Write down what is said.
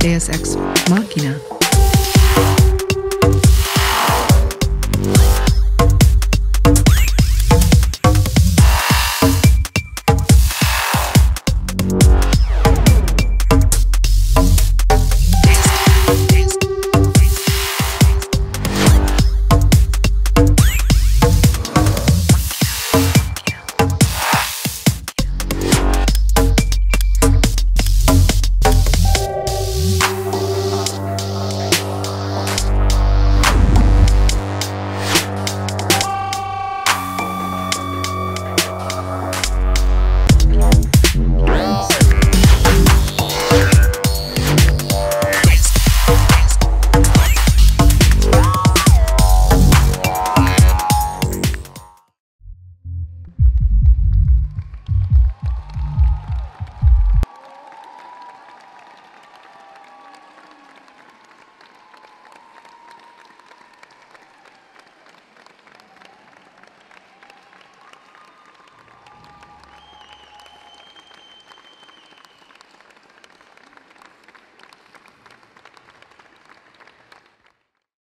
Deus Ex Machina.